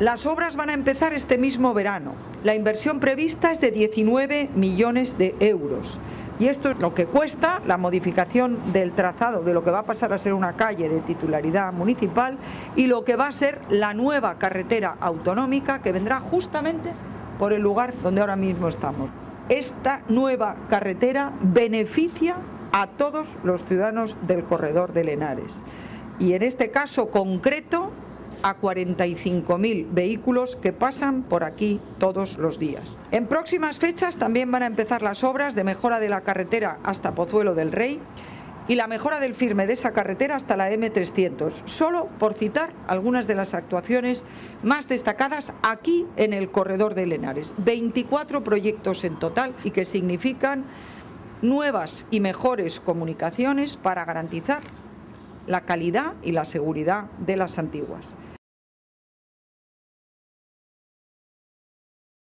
Las obras van a empezar este mismo verano. La inversión prevista es de 19 millones de euros. Y esto es lo que cuesta la modificación del trazado de lo que va a pasar a ser una calle de titularidad municipal y lo que va a ser la nueva carretera autonómica que vendrá justamente por el lugar donde ahora mismo estamos. Esta nueva carretera beneficia a todos los ciudadanos del corredor de Lenares. Y en este caso concreto a 45.000 vehículos que pasan por aquí todos los días. En próximas fechas también van a empezar las obras de mejora de la carretera hasta Pozuelo del Rey y la mejora del firme de esa carretera hasta la M300, solo por citar algunas de las actuaciones más destacadas aquí en el corredor de Lenares. 24 proyectos en total y que significan nuevas y mejores comunicaciones para garantizar la calidad y la seguridad de las antiguas.